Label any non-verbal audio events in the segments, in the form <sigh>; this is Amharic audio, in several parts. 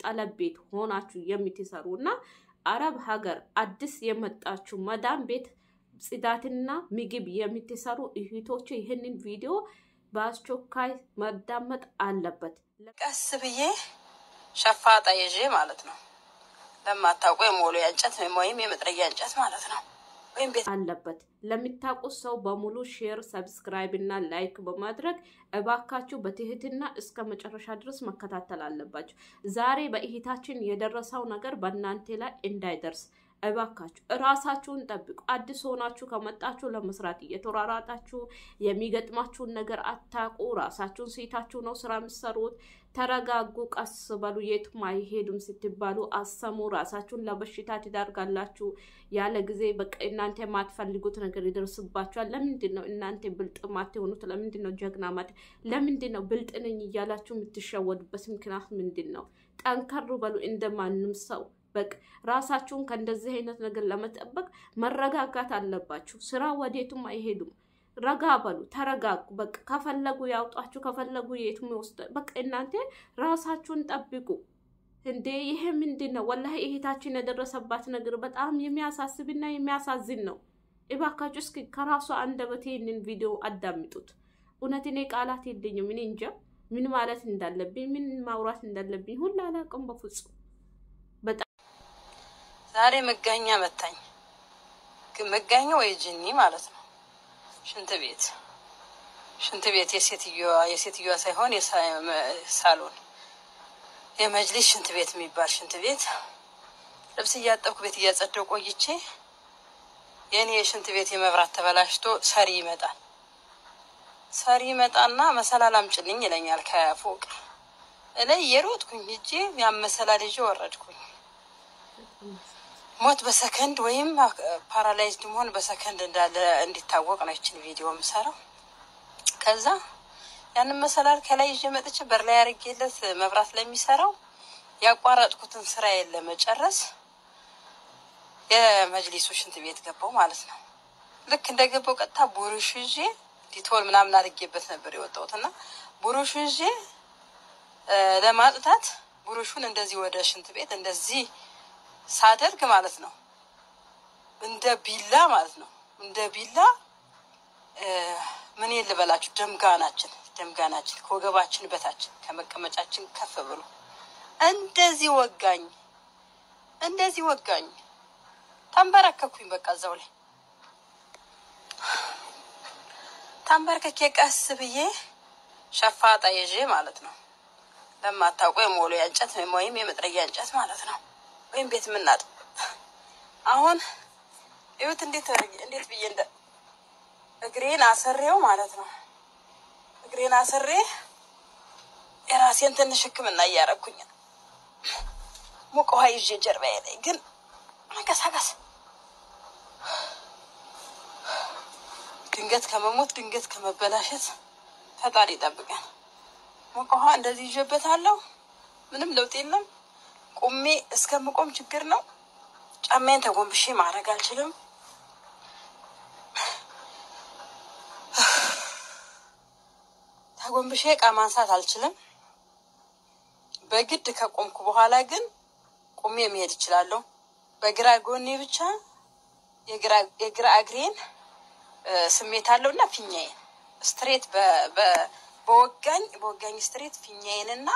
ጠለብ ቤት ሆናችሁ የምትሰሩ እና አረብ ሀገር አዲስ የመጣችሁ መዳም ቤት ጽዳትና ምግብ የምትሰሩ እህቶች ይህንን ቪዲዮ በአስቸኳይ መደመጥ አለበት። ቀስ ብዬ ሸፋጣ ይዤ ማለት ነው። ለማታውቁ የሞሉያ እንጨት ወይም የመጥረጊያ እንጨት ማለት ነው። አለበት ለምታውቁት ሰው በሙሉ share፣ subscribe እና like በማድረግ እባካችሁ በትህትና እስከ መጨረሻ ድረስ መከታተል አለባችሁ። ዛሬ በእህታችን የደረሰው ነገር በእናንተ ላይ እንዳይደርስ እባካችሁ እራሳችሁን ጠብቁ። አዲስ ሆናችሁ ከመጣችሁ ለመስራት እየተሯሯጣችሁ የሚገጥማችሁን ነገር አታቁ። ራሳችሁን ሴታችሁ ነው ስራ የምትሰሩት። ተረጋጉ፣ ቀስ በሉ። የቱም አይሄዱም ስትባሉ አሰሙ። ራሳችሁን ለበሽታ ትዳርጋላችሁ። ያለ ጊዜ በቃ እናንተ የማትፈልጉት ነገር ይደርስባችኋል። ለምንድን ነው እናንተ ብልጥ ማትሆኑት? ለምንድን ነው ጀግና ማት ለምንድን ነው ብልጥ ነኝ እያላችሁ የምትሸወዱበት ምክንያት ምንድን ነው? ጠንከሩ በሉ እንደማንም ሰው በቃ ራሳችሁን ከእንደዚህ አይነት ነገር ለመጠበቅ መረጋጋት አለባችሁ። ስራ ወዴቱም አይሄዱም። ረጋ በሉ፣ ተረጋጉ። በቃ ከፈለጉ ያውጣችሁ፣ ከፈለጉ የቱም ይወስድ። በቃ እናንተ ራሳችሁን ጠብቁ። እንዴ ይሄ ምንድን ነው? ወላሂ እህታችን የደረሰባት ነገር በጣም የሚያሳስብና የሚያሳዝን ነው። እባካችሁ እስኪ ከራሷ አንደበት ይህንን ቪዲዮ አዳምጡት። እውነት እኔ ቃላት የለኝም። እኔ እንጃ ምን ማለት እንዳለብኝ ምን ማውራት እንዳለብኝ ሁሉ አላውቅም በፍጹም። ዛሬ መጋኛ መታኝ። መጋኛ ወይ ጅኒ ማለት ነው። ሽንት ቤት ሽንት ቤት የሴትዮዋ ሳይሆን ሳሎን የመጅሊስ ሽንት ቤት የሚባል ሽንት ቤት ልብስ እያጠብኩ ቤት እያጸደው ቆይቼ የእኔ የሽንት ቤት የመብራት ተበላሽቶ ሰሪ ይመጣል። ሰሪ ይመጣና መሰላል አምጪልኝ ይለኛል ከፎቅ እላይ የሮጥኩኝ ሂጄ ያን መሰላል ይዤ ወረድኩኝ። ሞት በሰከንድ ወይም paralyzed መሆን በሰከንድ እንዳለ እንዲታወቅ ነው ይችን ቪዲዮ የምሰራው። ከዛ ያንን መሰላል ከላይ ይዤ መጥቼ በር ላይ ያርጌለት መብራት ለሚሰራው ያቋረጥኩትን ስራዬን ለመጨረስ የመጅሊሱ ሽንት ቤት ገባው ማለት ነው። ልክ እንደገባው ቀጥታ ቡሩሽ ይዤ ዲቶል ምናምን አድርጌበት ነበር የወጣሁት እና ቡሩሽ ይዤ ለማጥታት ቡሩሹን እንደዚህ ወደ ሽንት ቤት እንደዚህ ሳደርግ ማለት ነው። እንደ ቢላ ማለት ነው። እንደ ቢላ ምን ልበላችሁ፣ ደምጋናችን ደምጋናችን ከወገባችን በታች ከመቀመጫችን ከፍ ብሎ እንደዚህ ወጋኝ፣ እንደዚህ ወጋኝ። ተንበረከኩኝ። በቃ እዛው ላይ። ተንበርከኬ ቀስ ብዬ ሸፋጣ ይዤ ማለት ነው። ለማታውቁ የሞሉያ እንጨት ወይም የመጥረጊያ እንጨት ማለት ነው ወይም ቤት የምናጥ አሁን እዩት፣ እንዴት እንዴት ብዬ እንደ እግሬን አሰሬው ማለት ነው። እግሬን አሰሬ የራሴን ትንሽ ሕክምና እያረኩኝ ሙቅ ውሃ ይዤ ጀርባዬ ላይ ግን መንቀሳቀስ ድንገት ከመሞት ድንገት ከመበላሸት ፈጣሪ ይጠብቀን። ሙቅ ውሃ እንደዚህ ይዤበታለሁ። ምንም ለውጥ የለም። ቁሜ እስከምቆም ችግር ነው። ጫማዬን ተጎንብሼ ማድረግ አልችልም። ተጎንብሼ እቃ ማንሳት አልችልም። በግድ ከቆምኩ በኋላ ግን ቁሜ መሄድ እችላለሁ። በግራ ጎኔ ብቻ የግራ እግሬን ስሜት አለው እና ፊኛዬን straight በወጋኝ በወጋኝ straight ፊኛዬንና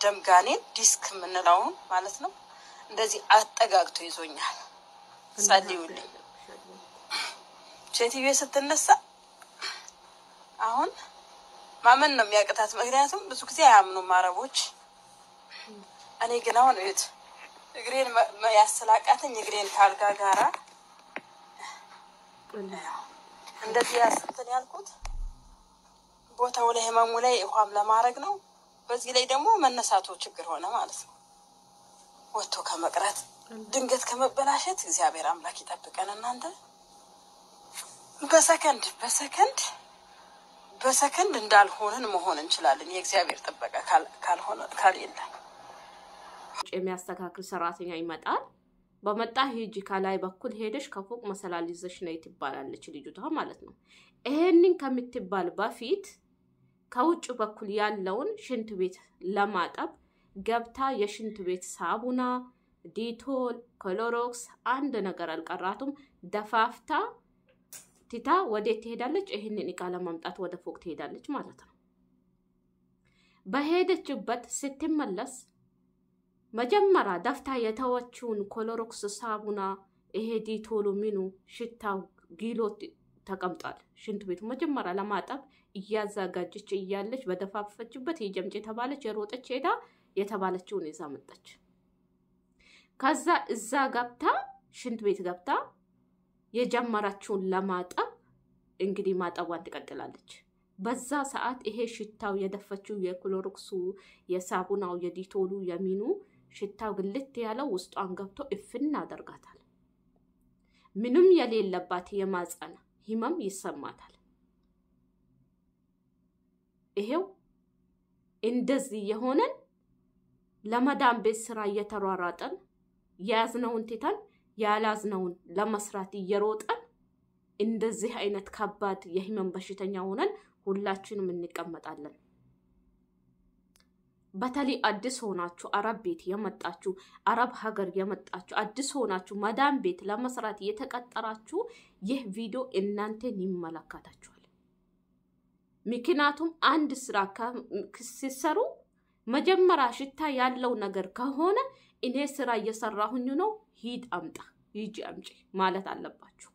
ደምጋኔን ዲስክ የምንለውን ማለት ነው። እንደዚህ አጠጋግቶ ይዞኛል። ጸልዩልኝ። ሴትዮ ስትነሳ አሁን ማመን ነው የሚያቅታት። ምክንያቱም ብዙ ጊዜ አያምኑም አረቦች። እኔ ግን አሁን እዩት፣ እግሬን ያስላቃተኝ እግሬን ካልጋ ጋራ እንደዚህ ያስንትን ያልኩት ቦታው ላይ ህመሙ ላይ ውሃም ለማድረግ ነው። በዚህ ላይ ደግሞ መነሳቱ ችግር ሆነ ማለት ነው። ወጥቶ ከመቅረት ድንገት ከመበላሸት እግዚአብሔር አምላክ ይጠብቀን። እናንተ በሰከንድ በሰከንድ በሰከንድ እንዳልሆንን መሆን እንችላለን። የእግዚአብሔር ጥበቃ ካልሆነ ካልየለ የሚያስተካክል ሰራተኛ ይመጣል። በመጣ ሂጂ ከላይ በኩል ሄደሽ ከፎቅ መሰላል ይዘሽ ነይ ትባላለች ልጅቷ ማለት ነው። ይሄንን ከምትባል በፊት ከውጭ በኩል ያለውን ሽንት ቤት ለማጠብ ገብታ የሽንት ቤት ሳቡና፣ Dettol፣ Clorox አንድ ነገር አልቀራቱም ደፋፍታ ቲታ ወዴት ትሄዳለች? ይህንን እቃ ለማምጣት ወደ ፎቅ ትሄዳለች ማለት ነው። በሄደችበት ስትመለስ መጀመሪያ ደፍታ የተወችውን Clorox ሳቡና ይሄ ዲቶሉ ሚኑ ሽታው ጊሎ ተቀምጧል። ሽንት ቤቱ መጀመሪያ ለማጠብ እያዘጋጀች እያለች በደፋፈችበት የጀምጭ የተባለች የሮጠች ሄዳ የተባለችውን ይዛ መጣች። ከዛ እዛ ገብታ ሽንት ቤት ገብታ የጀመረችውን ለማጠብ እንግዲህ ማጠቧን ትቀጥላለች። በዛ ሰዓት ይሄ ሽታው የደፈችው የክሎሮክሱ፣ የሳቡናው፣ የዲቶሉ፣ የሚኑ ሽታው ግልት ያለው ውስጧን ገብቶ እፍን አደርጋታል። ምንም የሌለባት የማጸን ህመም ይሰማታል። ይሄው እንደዚህ የሆነን ለመዳን ቤት ስራ እየተሯሯጠን የያዝነውን ትተን ያላዝነውን ለመስራት እየሮጠን እንደዚህ አይነት ከባድ የህመም በሽተኛ ሆነን ሁላችንም እንቀመጣለን። በተለይ አዲስ ሆናችሁ አረብ ቤት የመጣችሁ አረብ ሀገር የመጣችሁ አዲስ ሆናችሁ መዳን ቤት ለመስራት የተቀጠራችሁ ይህ ቪዲዮ እናንተን ይመለከታችኋል። ምክንያቱም አንድ ስራ ሲሰሩ መጀመሪያ ሽታ ያለው ነገር ከሆነ እኔ ስራ እየሰራሁኝ ነው፣ ሂድ አምጣ፣ ሂጂ አምጪ ማለት አለባችሁ።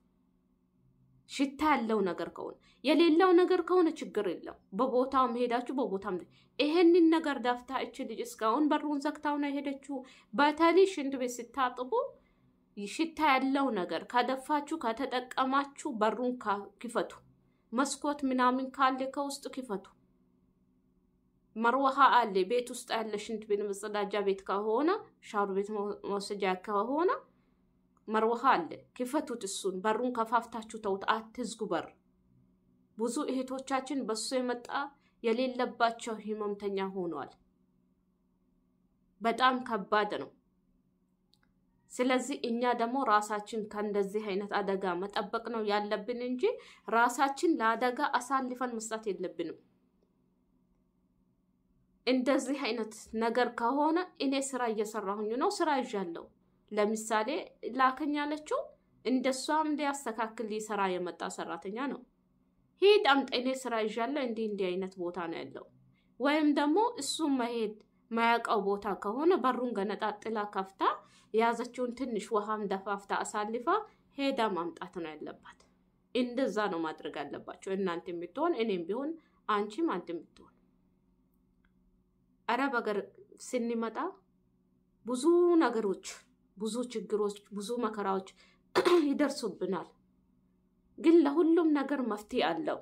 ሽታ ያለው ነገር ከሆነ የሌለው ነገር ከሆነ ችግር የለም። በቦታው ሄዳችሁ በቦታም ይሄንን ነገር ዳፍታ እች ልጅ እስካሁን በሩን ዘግታው ነው የሄደችው። በተለይ ሽንት ቤት ስታጥቡ ሽታ ያለው ነገር ከደፋችሁ ከተጠቀማችሁ በሩን ክፈቱ። መስኮት ምናምን ካለ ከውስጥ ክፈቱ። መርወሃ አለ ቤት ውስጥ ያለ ሽንት ቤት መጸዳጃ ቤት ከሆነ ሻወር ቤት መውሰጃ ከሆነ መርወሃ አለ፣ ክፈቱት። እሱን በሩን ከፋፍታችሁ ተውት፣ አትዝጉ በር። ብዙ እህቶቻችን በሱ የመጣ የሌለባቸው ህመምተኛ ሆኗል። በጣም ከባድ ነው። ስለዚህ እኛ ደግሞ ራሳችን ከእንደዚህ አይነት አደጋ መጠበቅ ነው ያለብን እንጂ ራሳችን ለአደጋ አሳልፈን መስጠት የለብንም። እንደዚህ አይነት ነገር ከሆነ እኔ ስራ እየሰራሁኝ ነው፣ ስራ ይዣለሁ። ለምሳሌ ላከኝ ያለችው እንደሷም እንዲያስተካክል ሊሰራ የመጣ ሰራተኛ ነው። ሂድ አምጣ፣ እኔ ስራ ይዣለሁ፣ እንዲህ እንዲህ አይነት ቦታ ነው ያለው። ወይም ደግሞ እሱም መሄድ ማያውቀው ቦታ ከሆነ በሩን ገነጣጥላ ከፍታ የያዘችውን ትንሽ ውሃም ደፋፍታ አሳልፋ ሄዳ ማምጣት ነው ያለባት። እንደዛ ነው ማድረግ አለባቸው። እናንተ የምትሆን እኔም ቢሆን አንቺም አንተ የምትሆን አረብ ሀገር ስንመጣ ብዙ ነገሮች፣ ብዙ ችግሮች፣ ብዙ መከራዎች <clears throat> ይደርሱብናል። ግን ለሁሉም ነገር መፍትሄ አለው።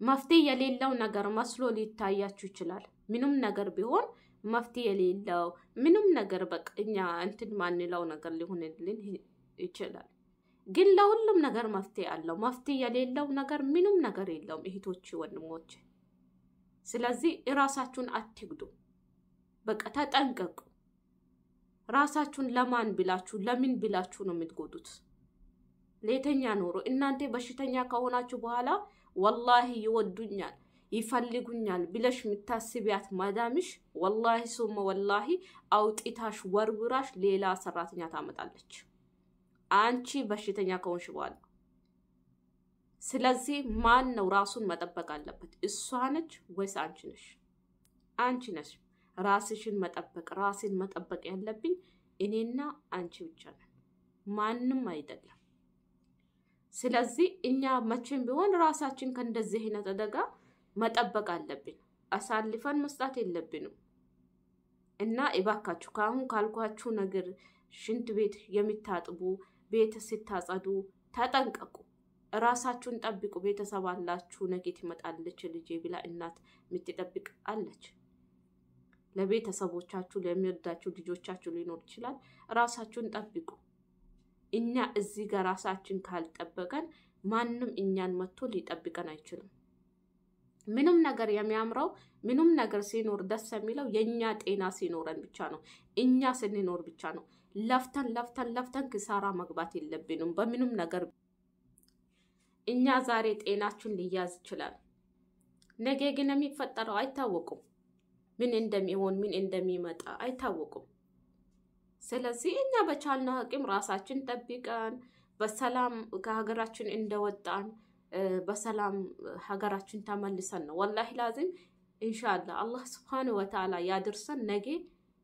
መፍትሄ የሌለው ነገር መስሎ ሊታያችሁ ይችላል። ምንም ነገር ቢሆን መፍትሄ የሌለው ምንም ነገር በቃ እኛ እንትን ማንለው ነገር ሊሆንልን ይችላል። ግን ለሁሉም ነገር መፍትሄ አለው። መፍትሄ የሌለው ነገር ምንም ነገር የለውም እህቶች፣ ወንድሞች። ስለዚህ እራሳችሁን አትግዱ። በቃ ተጠንቀቁ። ራሳችሁን ለማን ብላችሁ ለምን ብላችሁ ነው የምትጎዱት? ሌተኛ ኖሮ እናንተ በሽተኛ ከሆናችሁ በኋላ ወላሂ ይወዱኛል ይፈልጉኛል ብለሽ የምታስቢያት ማዳምሽ ወላሂ ሱመ ወላሂ አውጢታሽ ወርውራሽ ሌላ ሰራተኛ ታመጣለች፣ አንቺ በሽተኛ ከሆንሽ በኋላ። ስለዚህ ማን ነው ራሱን መጠበቅ አለበት? እሷ ነች ወይስ አንቺ ነሽ? አንቺ ነሽ ራስሽን መጠበቅ። ራስን መጠበቅ ያለብኝ እኔና አንቺ ብቻ ነን፣ ማንም አይደለም። ስለዚህ እኛ መቼም ቢሆን ራሳችን ከእንደዚህ አይነት አደጋ መጠበቅ አለብን። አሳልፈን መስጣት የለብንም እና እባካችሁ ከአሁን ካልኳችሁ ነገር ሽንት ቤት የሚታጥቡ ቤት ስታጸዱ ተጠንቀቁ። ራሳችሁን ጠብቁ። ቤተሰብ አላችሁ፣ ነገ ትመጣለች ልጄ ብላ እናት የምትጠብቅ አለች። ለቤተሰቦቻችሁ ለሚወዳችሁ ልጆቻችሁ ሊኖር ይችላል። ራሳችሁን ጠብቁ። እኛ እዚህ ጋር ራሳችን ካልጠበቀን ማንም እኛን መጥቶ ሊጠብቀን አይችልም። ምንም ነገር የሚያምረው ምንም ነገር ሲኖር ደስ የሚለው የእኛ ጤና ሲኖረን ብቻ ነው። እኛ ስንኖር ብቻ ነው። ለፍተን ለፍተን ለፍተን ክሳራ መግባት የለብንም በምንም ነገር። እኛ ዛሬ ጤናችን ሊያዝ ይችላል፣ ነገ ግን የሚፈጠረው አይታወቁም። ምን እንደሚሆን ምን እንደሚመጣ አይታወቁም። ስለዚህ እኛ በቻልነው አቅም ራሳችን ጠብቀን በሰላም ከሀገራችን እንደወጣን በሰላም ሀገራችን ተመልሰን ነው ወላሂ ላዚም ኢንሻአላህ አላህ ስብሓን ወተዓላ ያድርሰን። ነገ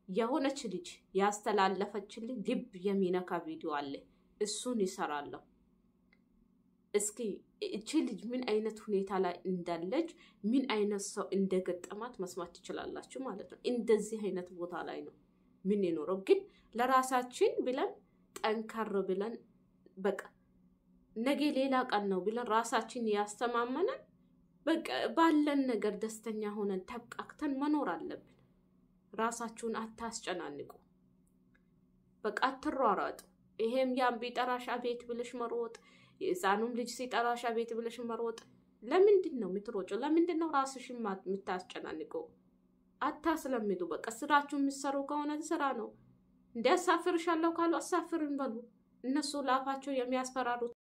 የሆነች ልጅ ያስተላለፈችልኝ ልብ የሚነካ ቪዲዮ አለ። እሱን ይሰራለሁ። እስኪ እቺ ልጅ ምን አይነት ሁኔታ ላይ እንዳለች ምን አይነት ሰው እንደገጠማት መስማት ትችላላችሁ ማለት ነው። እንደዚህ አይነት ቦታ ላይ ነው ምን ይኖረው። ግን ለራሳችን ብለን ጠንከር ብለን በቃ ነገ ሌላ ቀን ነው ብለን ራሳችን ያስተማመነን በቃ ባለን ነገር ደስተኛ ሆነን ተብቃክተን መኖር አለብን። ራሳችሁን አታስጨናንቁ። በቃ አትሯሯጡ። ይሄም ያም ቢጠራሽ አቤት ብለሽ መሮጥ፣ የህፃኑም ልጅ ሲጠራሽ አቤት ብለሽ መሮጥ። ለምንድን ነው የምትሮጪው? ለምንድን ነው ራስሽን የምታስጨናንቀው? አታስለምዱ። በቃ ስራችሁ የምትሰሩ ከሆነ ስራ ነው። እንዲ አሳፍርሻለሁ ካሉ አሳፍርን በሉ። እነሱ ላፋቸው የሚያስፈራሩት